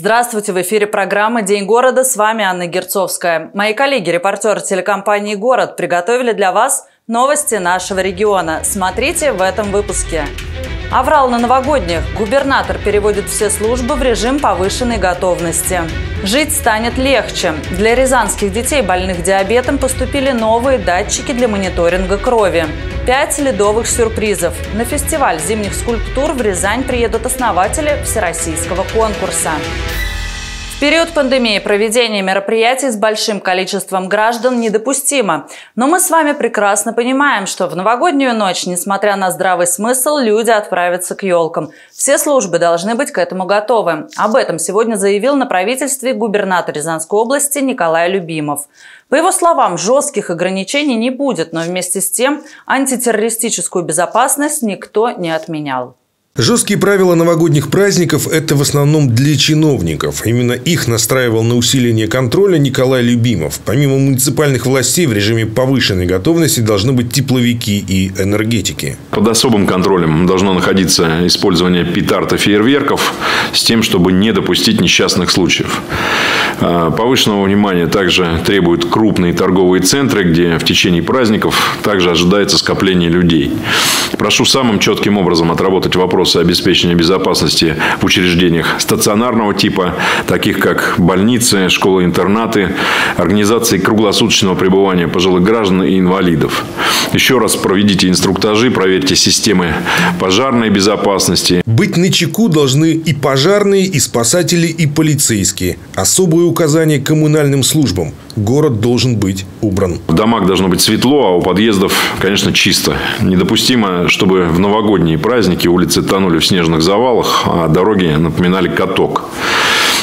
Здравствуйте, в эфире программы «День города». С вами Анна Герцовская. Мои коллеги, репортеры телекомпании «Город» приготовили для вас новости нашего региона. Смотрите в этом выпуске. Аврал на новогодних. Губернатор переводит все службы в режим повышенной готовности. Жить станет легче. Для рязанских детей, больных диабетом, поступили новые датчики для мониторинга крови. Пять ледовых сюрпризов. На фестиваль зимних скульптур в Рязань приедут основатели всероссийского конкурса. В период пандемии проведение мероприятий с большим количеством граждан недопустимо. Но мы с вами прекрасно понимаем, что в новогоднюю ночь, несмотря на здравый смысл, люди отправятся к елкам. Все службы должны быть к этому готовы. Об этом сегодня заявил на правительстве губернатор Рязанской области Николай Любимов. По его словам, жестких ограничений не будет, но вместе с тем антитеррористическую безопасность никто не отменял. Жесткие правила новогодних праздников – это в основном для чиновников. Именно их настраивал на усиление контроля Николай Любимов. Помимо муниципальных властей в режиме повышенной готовности должны быть тепловики и энергетики. Под особым контролем должно находиться использование петард и фейерверков с тем, чтобы не допустить несчастных случаев. А, повышенного внимания также требуют крупные торговые центры, где в течение праздников также ожидается скопление людей. Прошу самым четким образом отработать вопрос вопросы обеспечения безопасности в учреждениях стационарного типа, таких как больницы, школы-интернаты, организации круглосуточного пребывания пожилых граждан и инвалидов. Еще раз проведите инструктажи, проверьте системы пожарной безопасности. Быть на чеку должны и пожарные, и спасатели, и полицейские. Особые указания коммунальным службам – город должен быть убран. В домах должно быть светло, а у подъездов, конечно, чисто. Недопустимо, чтобы в новогодние праздники улицы тонули в снежных завалах, а дороги напоминали каток.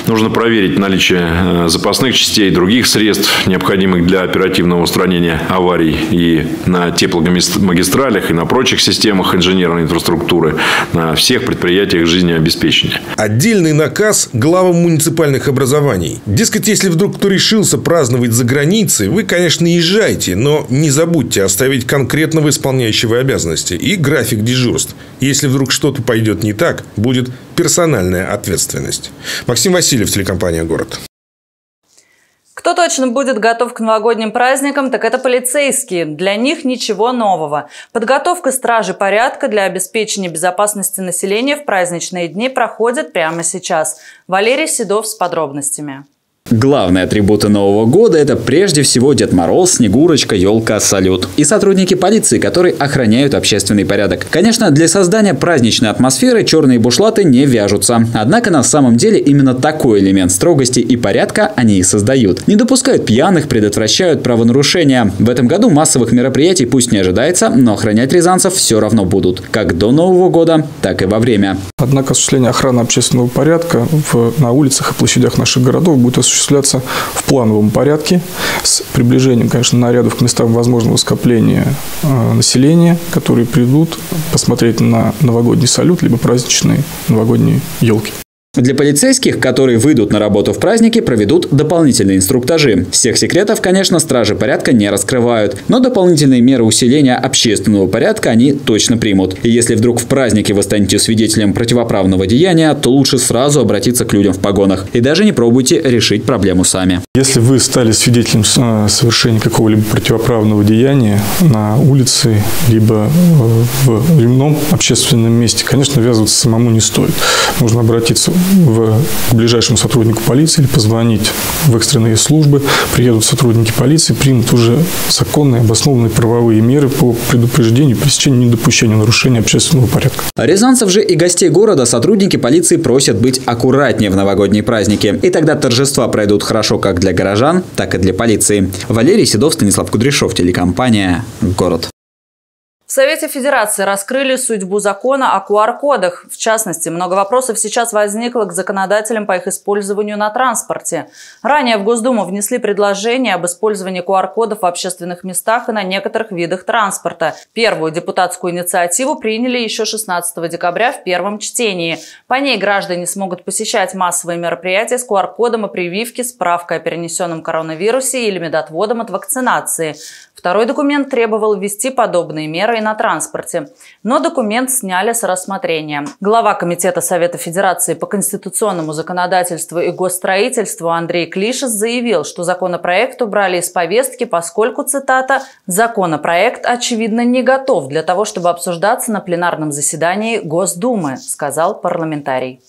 Нужно проверить наличие э, запасных частей других средств, необходимых для оперативного устранения аварий и на тепломагистралях, и на прочих системах инженерной инфраструктуры, на всех предприятиях жизнеобеспечения. Отдельный наказ главам муниципальных образований. Дескать, если вдруг кто решился праздновать за границей, вы, конечно, езжайте, но не забудьте оставить конкретного исполняющего обязанности и график дежурств. Если вдруг что-то пойдет не так, будет персональная ответственность. Максим Васильев, телекомпания «Город». Кто точно будет готов к новогодним праздникам, так это полицейские. Для них ничего нового. Подготовка стражи порядка для обеспечения безопасности населения в праздничные дни проходит прямо сейчас. Валерий Седов с подробностями. Главные атрибуты Нового года – это прежде всего Дед Мороз, Снегурочка, елка, салют. И сотрудники полиции, которые охраняют общественный порядок. Конечно, для создания праздничной атмосферы черные бушлаты не вяжутся. Однако на самом деле именно такой элемент строгости и порядка они и создают. Не допускают пьяных, предотвращают правонарушения. В этом году массовых мероприятий пусть не ожидается, но охранять рязанцев все равно будут. Как до Нового года, так и во время. Однако осуществление охраны общественного порядка в, на улицах и площадях наших городов будет осуществляться осуществляться в плановом порядке с приближением, конечно, нарядов к местам возможного скопления э, населения, которые придут посмотреть на новогодний салют либо праздничные новогодние елки. Для полицейских, которые выйдут на работу в праздники, проведут дополнительные инструктажи. Всех секретов, конечно, стражи порядка не раскрывают, но дополнительные меры усиления общественного порядка они точно примут. И если вдруг в празднике вы станете свидетелем противоправного деяния, то лучше сразу обратиться к людям в погонах. И даже не пробуйте решить проблему сами. Если вы стали свидетелем э, совершения какого-либо противоправного деяния на улице, либо э, в ином общественном месте, конечно, ввязываться самому не стоит. Нужно обратиться в, ближайшему сотруднику полиции или позвонить в экстренные службы, приедут сотрудники полиции, примут уже законные, обоснованные правовые меры по предупреждению, пресечению недопущения нарушения общественного порядка. Рязанцев же и гостей города сотрудники полиции просят быть аккуратнее в новогодние праздники. И тогда торжества пройдут хорошо как для горожан, так и для полиции. Валерий Седов, Станислав Кудряшов, телекомпания «Город». Совете Федерации раскрыли судьбу закона о QR-кодах. В частности, много вопросов сейчас возникло к законодателям по их использованию на транспорте. Ранее в Госдуму внесли предложение об использовании QR-кодов в общественных местах и на некоторых видах транспорта. Первую депутатскую инициативу приняли еще 16 декабря в первом чтении. По ней граждане смогут посещать массовые мероприятия с QR-кодом и прививки, справкой о перенесенном коронавирусе или медотводом от вакцинации. Второй документ требовал ввести подобные меры и на транспорте. Но документ сняли с рассмотрения. Глава Комитета Совета Федерации по конституционному законодательству и госстроительству Андрей Клишес заявил, что законопроект убрали из повестки, поскольку, цитата, «законопроект, очевидно, не готов для того, чтобы обсуждаться на пленарном заседании Госдумы», сказал парламентарий.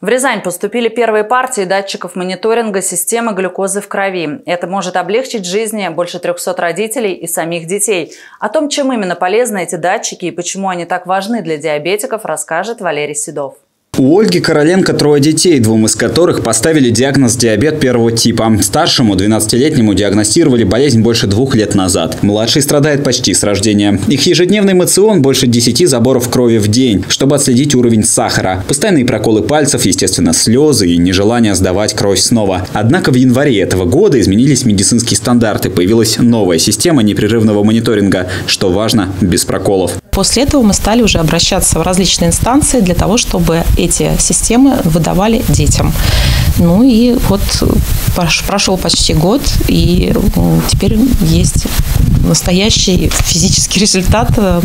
В Рязань поступили первые партии датчиков мониторинга системы глюкозы в крови. Это может облегчить жизни больше 300 родителей и самих детей. О том, чем именно полезны эти датчики и почему они так важны для диабетиков, расскажет Валерий Седов. У Ольги Короленко трое детей, двум из которых поставили диагноз диабет первого типа. Старшему, 12-летнему, диагностировали болезнь больше двух лет назад. Младший страдает почти с рождения. Их ежедневный мацион больше 10 заборов крови в день, чтобы отследить уровень сахара. Постоянные проколы пальцев, естественно, слезы и нежелание сдавать кровь снова. Однако в январе этого года изменились медицинские стандарты. Появилась новая система непрерывного мониторинга, что важно, без проколов. После этого мы стали уже обращаться в различные инстанции для того, чтобы эти системы выдавали детям. Ну и вот прошел почти год, и теперь есть настоящий физический результат э,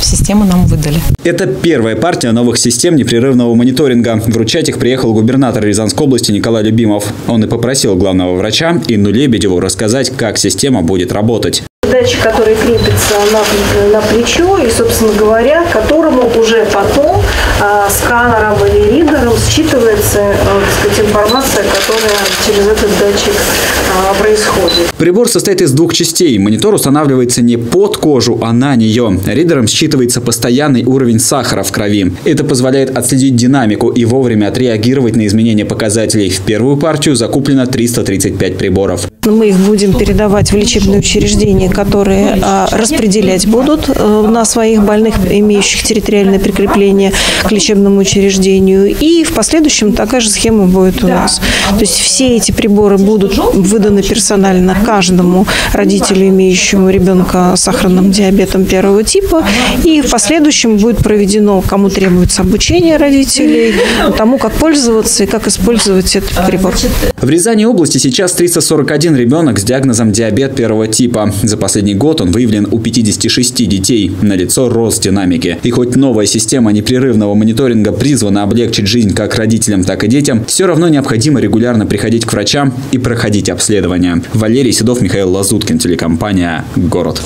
системы нам выдали. Это первая партия новых систем непрерывного мониторинга. Вручать их приехал губернатор Рязанской области Николай Любимов. Он и попросил главного врача Инну Лебедеву рассказать, как система будет работать датчик, который крепится на, на плечо и, собственно говоря, которому уже потом э, сканером или ридером считывается э, сказать, информация, которая через этот датчик э, происходит. Прибор состоит из двух частей. Монитор устанавливается не под кожу, а на нее. Ридером считывается постоянный уровень сахара в крови. Это позволяет отследить динамику и вовремя отреагировать на изменения показателей. В первую партию закуплено 335 приборов. Мы их будем передавать в лечебные учреждения, которые а, распределять будут э, на своих больных, имеющих территориальное прикрепление к лечебному учреждению. И в последующем такая же схема будет у нас. То есть все эти приборы будут выданы персонально каждому родителю, имеющему ребенка с сахарным диабетом первого типа. И в последующем будет проведено, кому требуется обучение родителей, тому, как пользоваться и как использовать этот прибор. В Рязани области сейчас 341 один ребенок с диагнозом диабет первого типа. За последний год он выявлен у 56 детей. На лицо рост динамики. И хоть новая система непрерывного мониторинга призвана облегчить жизнь как родителям, так и детям, все равно необходимо регулярно приходить к врачам и проходить обследование. Валерий Седов, Михаил Лазуткин, телекомпания «Город».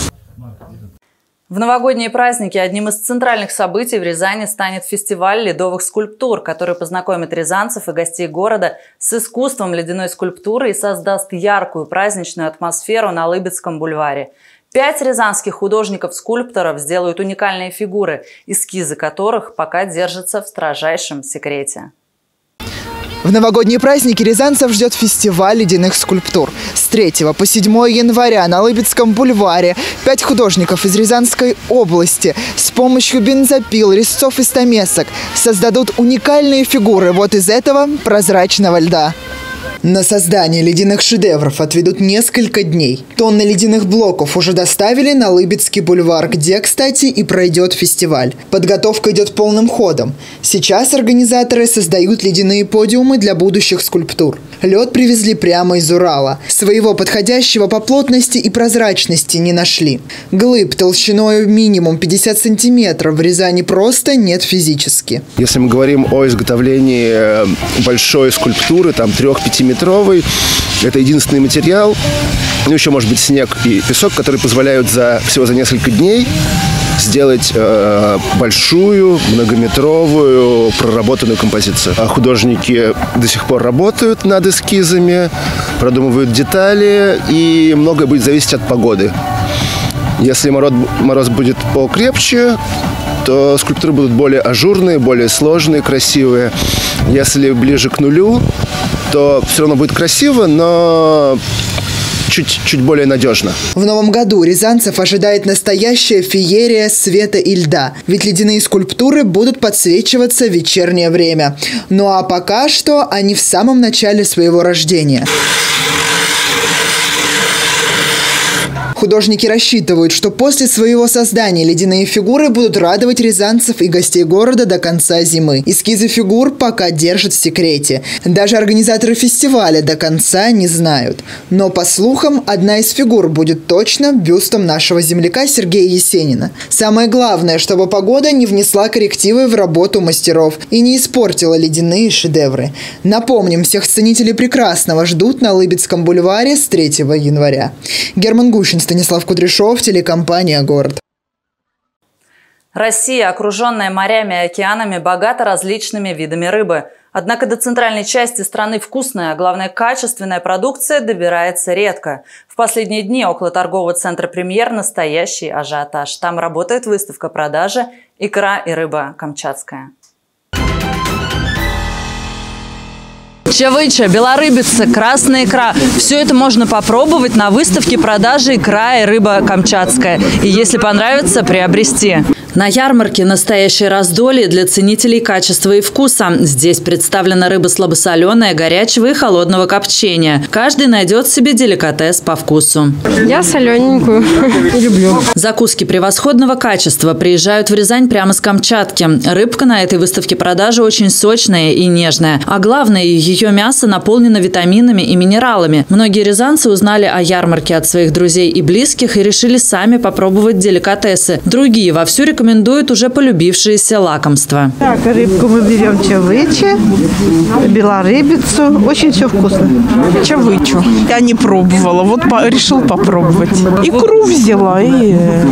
В новогодние праздники одним из центральных событий в Рязани станет фестиваль ледовых скульптур, который познакомит рязанцев и гостей города с искусством ледяной скульптуры и создаст яркую праздничную атмосферу на Лыбецком бульваре. Пять рязанских художников-скульпторов сделают уникальные фигуры, эскизы которых пока держатся в строжайшем секрете. В новогодние праздники рязанцев ждет фестиваль ледяных скульптур. С 3 по 7 января на Лыбецком бульваре пять художников из Рязанской области с помощью бензопил, резцов и стамесок создадут уникальные фигуры вот из этого прозрачного льда. На создание ледяных шедевров отведут несколько дней. Тонны ледяных блоков уже доставили на Лыбецкий бульвар, где, кстати, и пройдет фестиваль. Подготовка идет полным ходом. Сейчас организаторы создают ледяные подиумы для будущих скульптур. Лед привезли прямо из Урала. Своего подходящего по плотности и прозрачности не нашли. Глыб толщиной минимум 50 сантиметров в Рязани просто нет физически. Если мы говорим о изготовлении э, большой скульптуры, там 3-5 метровый. Это единственный материал. Ну, еще может быть снег и песок, которые позволяют за всего за несколько дней сделать э, большую, многометровую, проработанную композицию. А художники до сих пор работают над эскизами, продумывают детали, и многое будет зависеть от погоды. Если мороз, мороз будет покрепче, то скульптуры будут более ажурные, более сложные, красивые. Если ближе к нулю, то все равно будет красиво, но чуть, чуть более надежно. В новом году рязанцев ожидает настоящая феерия света и льда, ведь ледяные скульптуры будут подсвечиваться в вечернее время. Ну а пока что они в самом начале своего рождения. Художники рассчитывают, что после своего создания ледяные фигуры будут радовать рязанцев и гостей города до конца зимы. Эскизы фигур пока держат в секрете. Даже организаторы фестиваля до конца не знают. Но, по слухам, одна из фигур будет точно бюстом нашего земляка Сергея Есенина. Самое главное, чтобы погода не внесла коррективы в работу мастеров и не испортила ледяные шедевры. Напомним, всех ценителей прекрасного ждут на Лыбецком бульваре с 3 января. Герман Гущин, Станислав Кудряшов, телекомпания «Город». Россия, окруженная морями и океанами, богата различными видами рыбы. Однако до центральной части страны вкусная, а главное качественная продукция добирается редко. В последние дни около торгового центра «Премьер» настоящий ажиотаж. Там работает выставка продажи «Икра и рыба Камчатская». Чавыча, белорыбица, красная икра. Все это можно попробовать на выставке продажи икра и рыба камчатская. И если понравится, приобрести. На ярмарке настоящее раздолье для ценителей качества и вкуса. Здесь представлена рыба слабосоленая, горячего и холодного копчения. Каждый найдет себе деликатес по вкусу. Я солененькую люблю. Закуски превосходного качества приезжают в Рязань прямо с Камчатки. Рыбка на этой выставке продажи очень сочная и нежная. А главное, ее мясо наполнено витаминами и минералами. Многие рязанцы узнали о ярмарке от своих друзей и близких и решили сами попробовать деликатесы. Другие вовсю рекомендуют уже полюбившиеся лакомства. Так, рыбку мы берем чавычи, белорыбицу. Очень все вкусно. Чавычу. Я не пробовала, вот по решил попробовать. Икру взяла и э,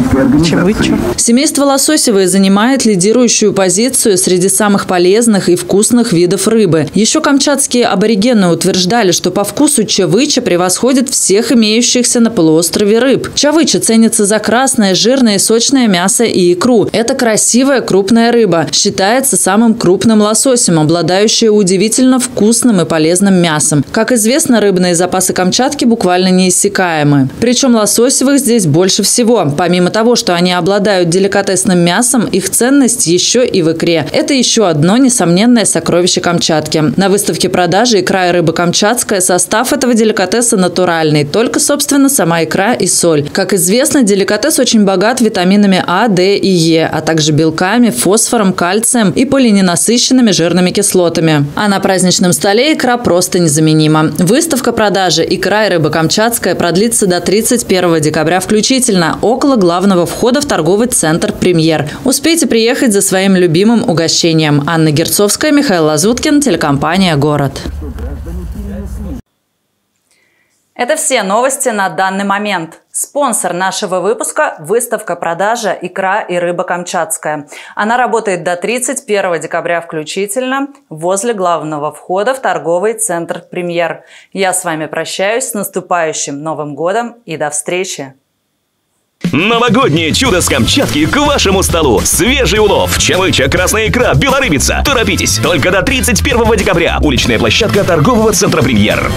чавычу. Семейство лососевое занимает лидирующую позицию среди самых полезных и вкусных видов рыбы. Еще камчатские аборигены утверждали, что по вкусу чавыча превосходит всех имеющихся на полуострове рыб. Чавыча ценится за красное, жирное и сочное мясо и икру. Это красивая крупная рыба. Считается самым крупным лососем, обладающая удивительно вкусным и полезным мясом. Как известно, рыбные запасы Камчатки буквально неиссякаемы. Причем лососевых здесь больше всего. Помимо того, что они обладают деликатесным мясом, их ценность еще и в икре. Это еще одно несомненное сокровище Камчатки. На выставке продажи икра и рыба камчатская состав этого деликатеса натуральный. Только, собственно, сама икра и соль. Как известно, деликатес очень богат витаминами А, Д и Е, а также белками, фосфором, кальцием и полиненасыщенными жирными кислотами. А на праздничном столе икра просто незаменима. Выставка продажи икра и рыба камчатская продлится до 31 декабря включительно, около главного входа в торговый центр «Премьер». Успейте приехать за своим любимым угощением. Анна Герцовская, Михаил Лазуткин, телекомпания «Город». Это все новости на данный момент. Спонсор нашего выпуска – выставка продажа «Икра и рыба Камчатская». Она работает до 31 декабря включительно возле главного входа в торговый центр «Премьер». Я с вами прощаюсь с наступающим Новым годом и до встречи! Новогоднее чудо с Камчатки к вашему столу. Свежий улов, чавыча, красная икра, белорыбица. Торопитесь, только до 31 декабря. Уличная площадка торгового центра «Премьер».